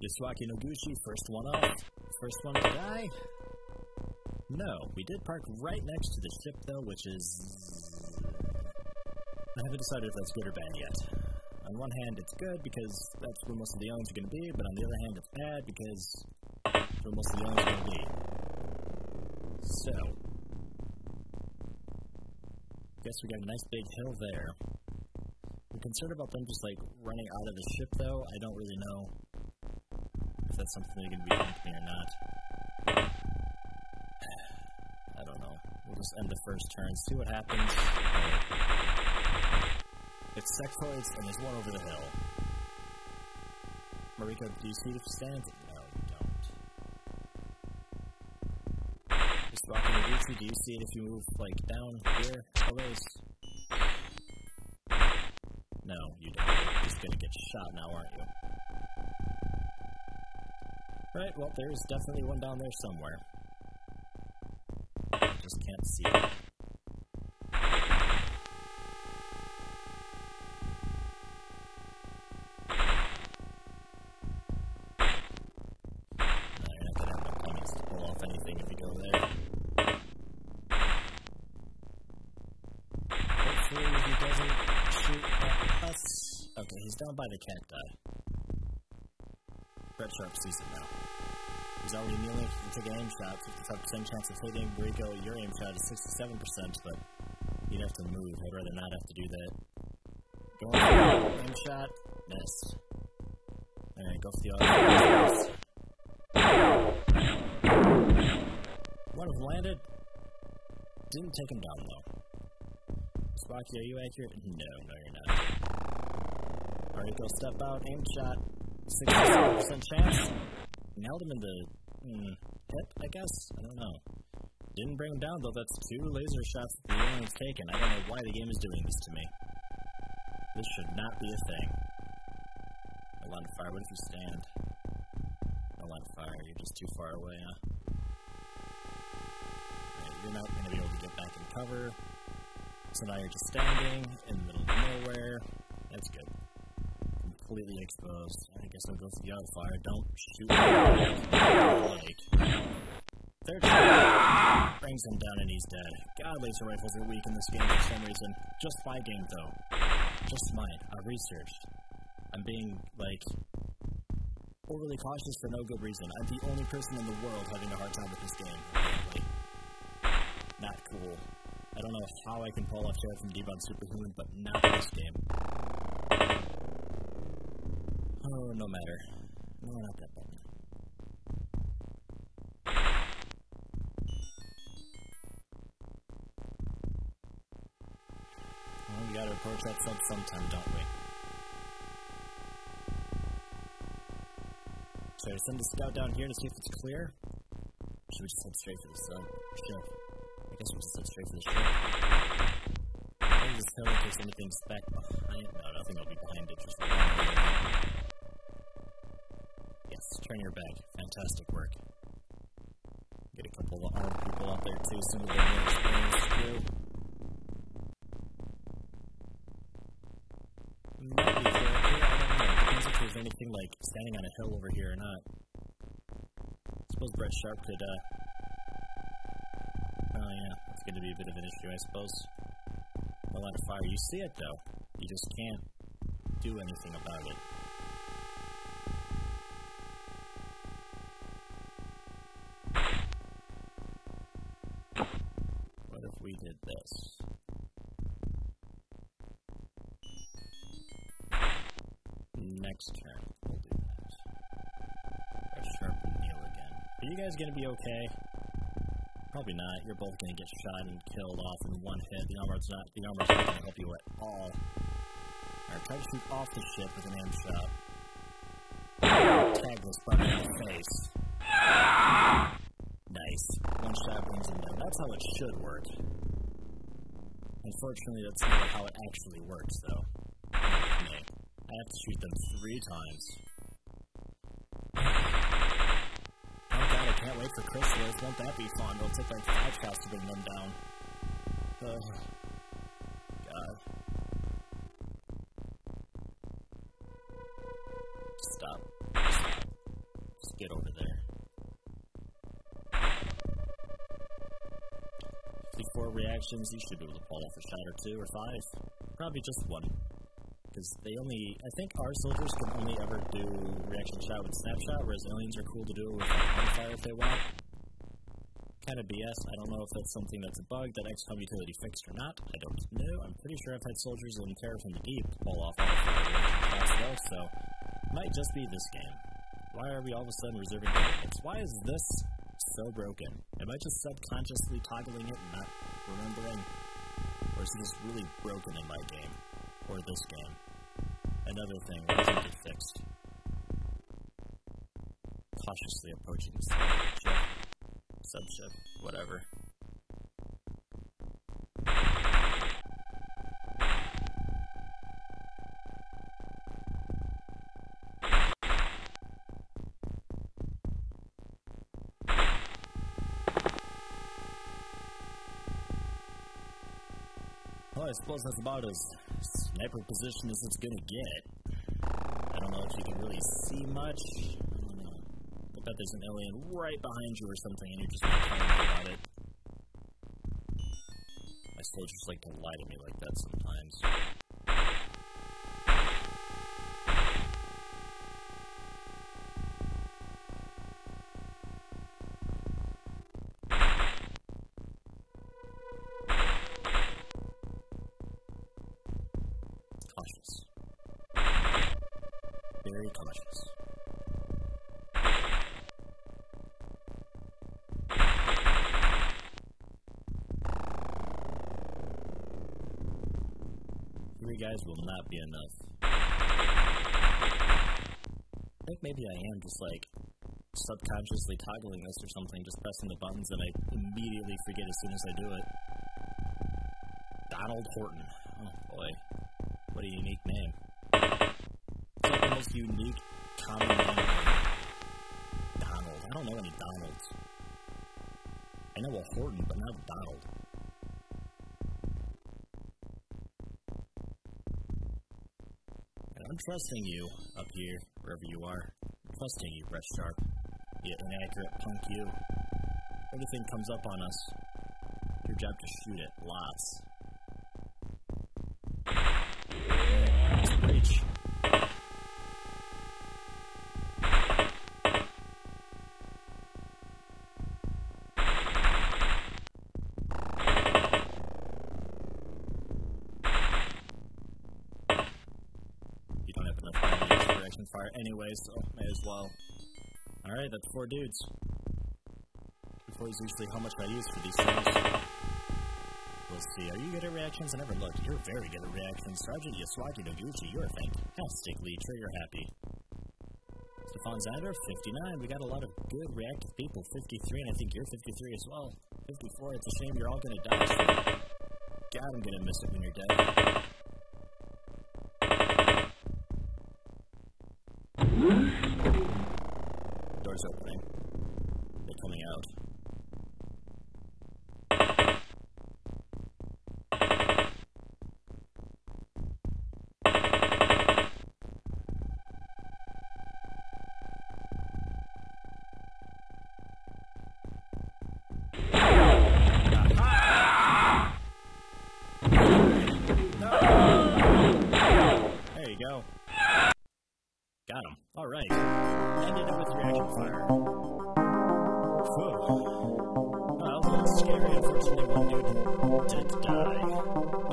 Yasuaki Noguchi, first one off. First one to die? No, we did park right next to the ship though, which is... I haven't decided if that's good or bad yet. On one hand, it's good because that's where most of the youngs are going to be, but on the other hand, it's bad because that's where most of the youngs are going to be. So, guess we got a nice big hill there. I'm concerned about them just like running out of the ship though. I don't really know that's something they're going to be me or not. I don't know. We'll just end the first turn, see what happens. It's sectoids, and there's one over the hill. Mariko, do you see the stand? No, you don't. Just walking the Gucci, do you see it if you move, like, down here? There's... No, you don't. You're just gonna get shot now, aren't you? Right, well, there's definitely one down there somewhere. I Just can't see it. Hopefully he doesn't shoot at us. Okay, he's down by the cacti. Brett Sharp sees it now. He's already kneeling. He took an aim shot, 55% chance of hitting. Rico, your aim shot is 67%, but you'd have to move. I'd rather not have to do that. For the aim shot, missed. Alright, go for the auto. One of them landed. Didn't take him down though. Spocky, are you accurate? No, no, you're not. Alright, go step out, aim shot. 67% chance. Nailed him in the hmm, hip, I guess? I don't know. Didn't bring him down though, that's two laser shots that the alien's taken. I don't know why the game is doing this to me. This should not be a thing. No line of fire, what if you stand? No line of fire, you're just too far away, huh? You're not gonna be able to get back in cover. So now you're just standing in the middle of nowhere. That's good. Completely exposed. Guess I'll go for the auto fire. Don't shoot. Like. Third. Brings him down and he's dead. God, laser rifles are weak in this game for some reason. Just my game, though. Just mine. I researched. I'm being, like, overly cautious for no good reason. I'm the only person in the world having a hard time with this game, apparently. Not cool. I don't know how I can pull off Jared from Debug Superhuman, but not this game. Oh, no matter. No, not that. Well, we gotta approach that sub sometime, don't we? Should I send a scout down here to see if it's clear? Should we just head straight for the sub? Sure. I guess we'll just head straight for the ship. Maybe just tell in case anything's back behind. No, nothing will be behind it, just Turn your back. Fantastic work. Get a couple of armed people out there too, some of more experienced crew. Might be clear up here, I don't know. Depends if there's anything like standing on a hill over here or not. I suppose Brett Sharp could, uh. Oh, yeah, that's going to be a bit of an issue, I suppose. Line of fire. You see it, though. You just can't do anything about it. Guys gonna be okay? Probably not. You're both gonna get shot and killed off in one hit. The armor's not. The armor's not gonna help you at all. Alright, try to shoot off the ship with an aim shot. Tag this button in the face. Nice. One shot brings him down. That's how it should work. Unfortunately, that's not how it actually works, though. I have to shoot them three times. Can't wait for Chryssalids. Won't that be fun? It'll take like five shots to bring them down. Ugh. God. Stop. Stop. get over there. 54 reactions, you should be able to pull off a shot or two or five. Probably just one. Because they only, I think our soldiers can only ever do reaction shot with snapshot, whereas aliens are cool to do it with like, fire if they want. Kind of BS. I don't know if that's something that's a bug that XCOM utility fixed or not. I don't know. I'm pretty sure I've had soldiers in Terror from the Deep pull off shots though, so might just be this game. Why are we all of a sudden reserving points? Why is this so broken? Am I just subconsciously toggling it and not remembering? Or is it just really broken in my game? Or this game? Another thing, why doesn't get fixed? Cautiously approaching the ship. Subship, whatever. I suppose that's about as sniper position as it's gonna get. I don't know if you can really see much. I don't know. I bet there's an alien right behind you or something, and you're just not telling me about it. My soldiers like to lie to me like that sometimes. Cautious. Three guys will not be enough. I think maybe I am just like subconsciously toggling this or something, just pressing the buttons and I immediately forget as soon as I do it. Donald Horton. Oh boy. What a unique name. Most unique common name. Donald. I don't know any Donalds. I know a Horton, but not Donald. And I'm trusting you up here, wherever you are. I'm trusting you, Brett Sharp. You inaccurate punk you. Anything comes up on us, your job to shoot it. Lots. Reach. Anyway, so may as well. Alright, that's four dudes. Four is usually how much I use for these things. We'll see. Are you good at reactions? I never looked. You're very good at reactions. Sergeant Yasuaki Noguchi, you're fantastically trigger happy. Stefan Zander, 59. We got a lot of good reactive people. 53, and I think you're 53 as well. 54, it's a shame you're all gonna die. God, I'm gonna miss it when you're dead. Doors opening. They're coming out. Scary. Unfortunately, one dude did die.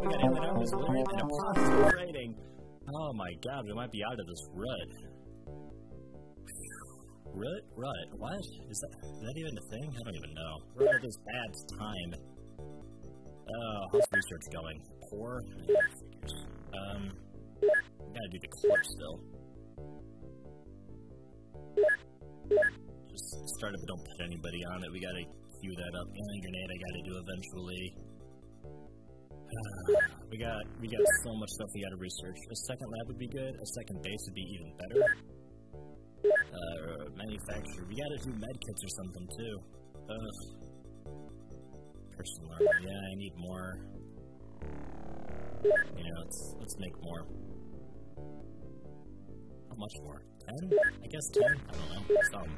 We got rating. Oh my god, we might be out of this rut. Rut? Rut? What? Is that, is that even a thing? I don't even know. Rut this bad time. Uh, how's research going? Poor? Um, we gotta do the corpse still. Just started, but don't put anybody on it. We gotta queue that up. Alien grenade, I gotta do eventually. we got we got so much stuff we gotta research. A second lab would be good. A second base would be even better. Uh, manufacturer. We gotta do med kits or something too. Ugh. Personal armor. Yeah, I need more. Yeah, let's let's make more. How much more? Ten? I guess ten. I don't know. Some.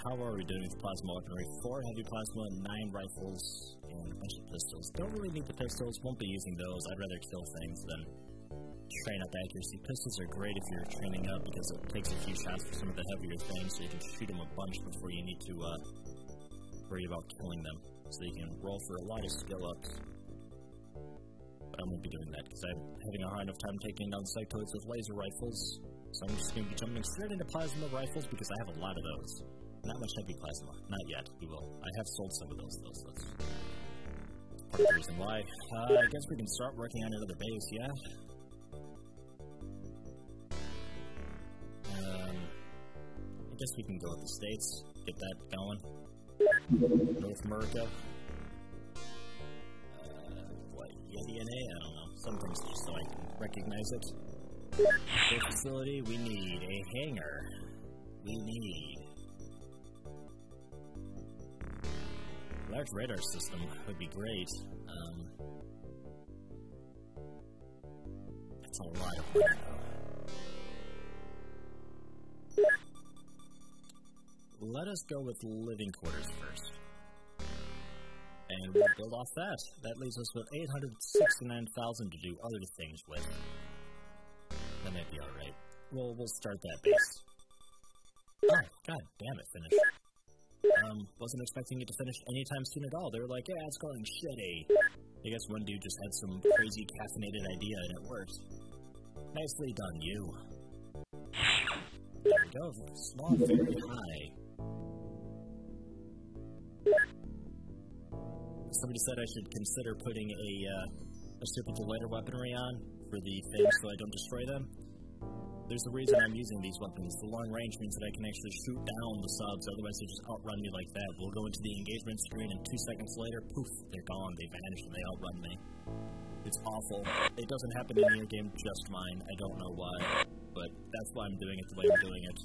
How are we doing with plasma weaponry? Four heavy plasma, nine rifles, and a bunch of pistols. Don't really need the pistols, won't be using those. I'd rather kill things than train up accuracy. Pistols are great if you're training up because it takes a few shots for some of the heavier things, so you can shoot them a bunch before you need to uh, worry about killing them. So you can roll for a lot of skill ups. But I won't be doing that because I'm having a hard enough time taking down sectoids with laser rifles. So I'm just going to be jumping straight into plasma rifles because I have a lot of those. Not much heavy plasma. Not yet. We will. I have sold some of those though, so that's part of the reason why. Uh, I guess we can start working on another base, yeah? Um, I guess we can go with the States, get that going. North America. Uh, what, DNA? I don't know. Some things just so I can recognize it. For facility, we need a hangar. We need large radar system would be great. Um, that's a lot of money. Let us go with living quarters first. And we'll build off that. That leaves us with 869,000 to do other things with. That might be alright. We'll, we'll start that base. Oh, god damn it, finish. Um, wasn't expecting it to finish anytime soon at all. They were like, yeah, it's going shitty. I guess one dude just had some crazy caffeinated idea and it worked. Nicely done, you. There we go. Small, very high. Somebody said I should consider putting a, uh, a super lighter weaponry on for the things so I don't destroy them. There's a reason I'm using these weapons. The long range means that I can actually shoot down the subs, otherwise they just outrun me like that. We'll go into the engagement screen and two seconds later, poof, they're gone. They vanish and they outrun me. It's awful. It doesn't happen in your game, just mine. I don't know why. But that's why I'm doing it the way I'm doing it.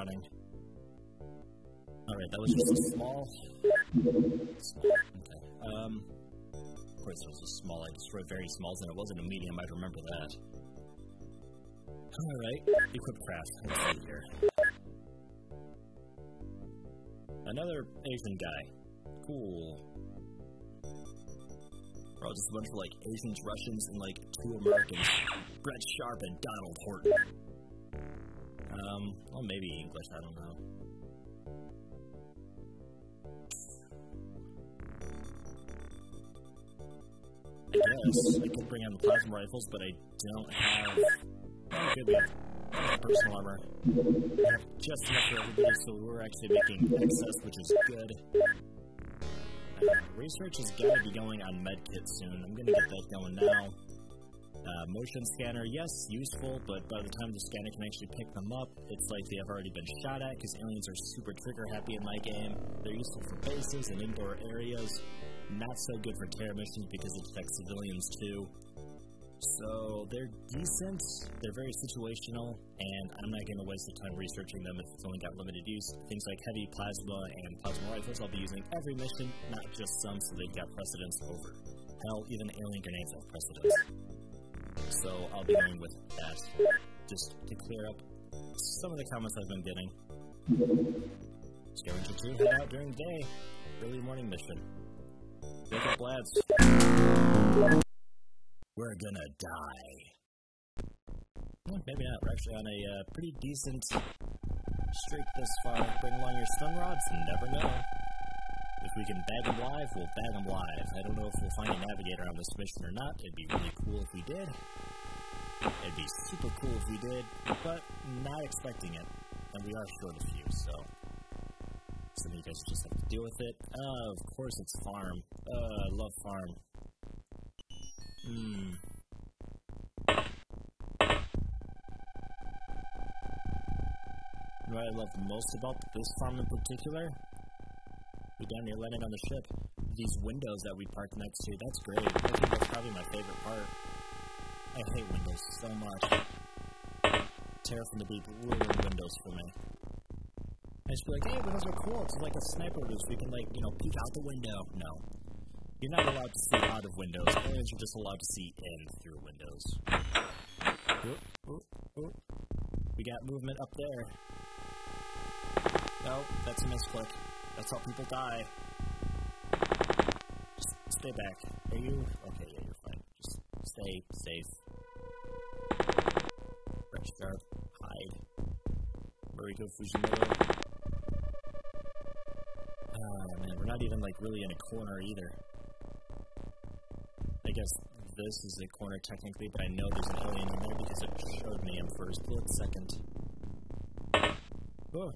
Running. Alright, that was just a small. small. Okay. Um, of course, it was a small. I destroyed very smalls, and it wasn't a medium. I'd remember that. Alright, equip craft. Let's see here. Another Asian guy. Cool. Bro, just a bunch of like Asians, Russians, and like two Americans. Brett Sharp and Donald Horton. Um, well, maybe English, I don't know. I guess I could bring on the plasma rifles, but I don't have. Oh, good, personal armor. Just enough for everybody, so we're actually making excess, which is good. Uh, research has got to be going on medkit soon. I'm gonna get that going now. Uh, motion scanner, yes, useful, but by the time the scanner can actually pick them up, it's like they have already been shot at because aliens are super trigger happy in my game. They're useful for bases and indoor areas. Not so good for terror missions because it affects civilians too. So they're decent, they're very situational, and I'm not going to waste the time researching them if it's only got limited use. Things like heavy plasma and plasma rifles I'll be using every mission, not just some so they've got precedence over. Hell, even alien grenades have precedence so I'll be going with that, just to clear up some of the comments I've been getting. Skyranger 2 head out during day, early morning mission. Wake up, lads. We're gonna die. Well, maybe not. We're actually on a uh, pretty decent streak this far. Bring along your stun rods, never know. If we can bag them live, we'll bag them live. I don't know if we'll find a navigator on this mission or not. It'd be really cool if we did. It'd be super cool if we did, but not expecting it. And we are short a few, so some of you guys just have to deal with it. Uh, of course it's farm. Uh, I love farm. Hmm. What I love the most about this farm in particular we down here landing on the ship. These windows that we parked next to, that's great. I think that's probably my favorite part. I hate windows so much. Terror from the Deep ruined windows for me. I just be like, hey, windows are cool. It's like a sniper roof. We can, like, you know, peek out the window. No. You're not allowed to see out of windows. Aliens are just allowed to see in through windows. Ooh, ooh, ooh. We got movement up there. No, that's a misclick. That's how people die. Just stay back. Are you? Okay, stay safe. Brett Sharp, hide. Mariko Fujimoto. Ah, man, we're not even, like, really in a corner either. I guess this is a corner technically, but I know there's an alien in there because it showed me for a split second. Oh,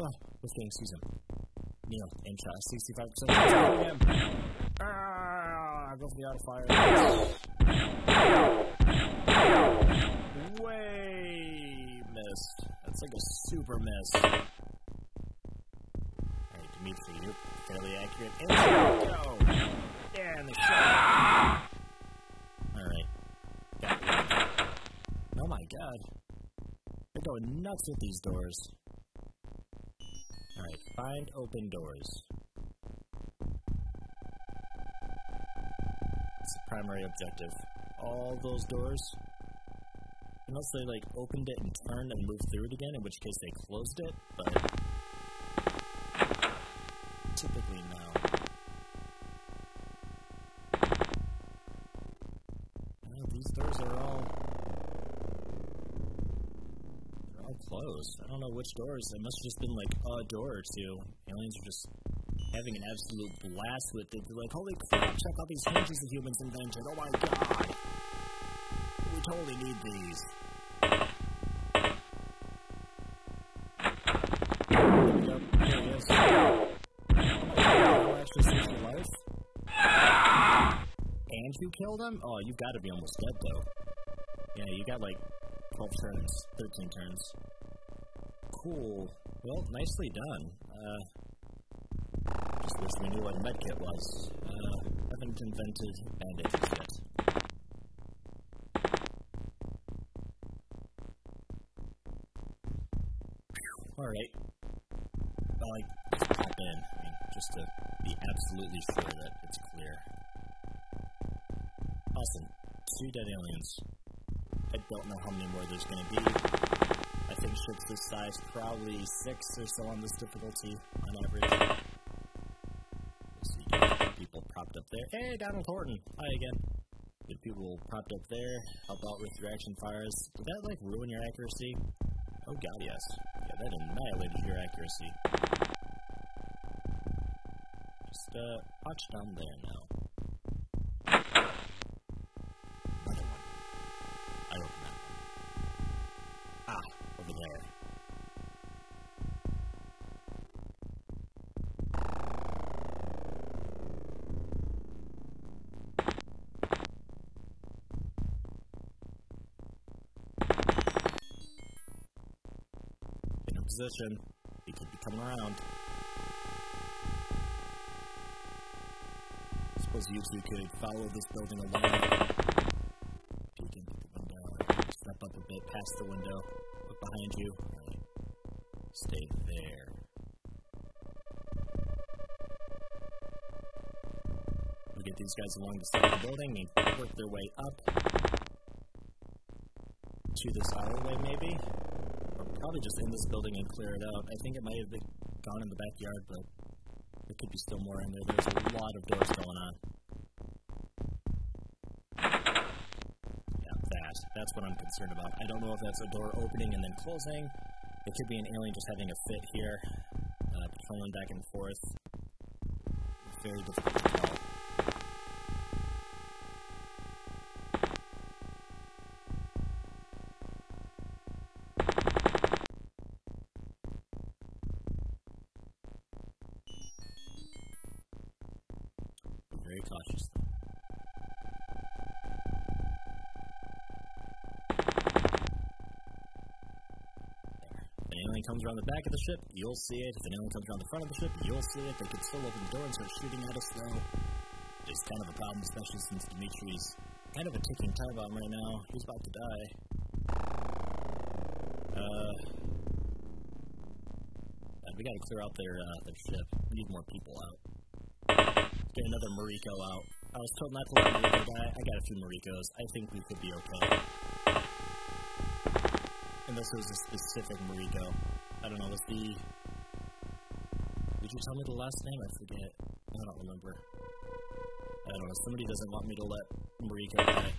oh, this lifting Susan. Neil, shot, 65% again. Ah, go for the auto fire. Way missed. That's like a super miss. Alright, Dimitri, you're fairly accurate. And go! And the shot. Alright. Oh my god. They're going nuts with these doors. Alright, find open doors. Primary objective. All those doors. Unless they like opened it and turned and moved through it again, in which case they closed it, but typically no. Well, these doors are all they're all closed. I don't know which doors. It must have just been like a door or two. Aliens are just having an absolute blast with it. They're like, holy crap, check out these hinges the humans invented. Oh my god. We totally need these. Yep, life. And you killed him? Oh, you've got to be almost dead, though. Yeah, you got like 12 turns, 13 turns. Cool. Well, nicely done. Uh, wish we knew what a medkit was. Uh, haven't invented bandages yet. Alright. Well, like, just pop in. I mean, just to be absolutely sure that it's clear. Awesome. Two dead aliens. I don't know how many more there's gonna be. I think ships this size, probably six or so on this difficulty, on average. Hey, Donald Horton! Hi again. Good people propped up there, help out with reaction fires. Did that, like, ruin your accuracy? Oh god, yes. Yeah, that annihilated your accuracy. Just, uh, watch down there now. Position. He could be coming around. I Suppose you two could follow this building along. Peek into the window. Step up a bit past the window. Look behind you. Stay there. We get these guys along the side of the building. They work their way up to this alleyway, maybe. Probably just in this building and clear it out. I think it might have been gone in the backyard, but there could be still more in there. There's a lot of doors going on. Yeah, that. That's what I'm concerned about. I don't know if that's a door opening and then closing. It could be an alien just having a fit here, uh, patrolling back and forth. Very difficult comes around the back of the ship, you'll see it. If an alien comes around the front of the ship, you'll see it. They could still open the door and start shooting at us, though. It's kind of a problem, especially since Dimitri's kind of a ticking time bomb right now. He's about to die. Uh, We gotta clear out their, uh, their ship. We need more people out. Get another Mariko out. I was told not to let Mariko die. I got a few Marikos. I think we could be okay. Unless it was a specific Mariko. I don't know, was the... Did you tell me the last name? I forget. I don't remember. I don't know. Somebody doesn't want me to let Mariko die.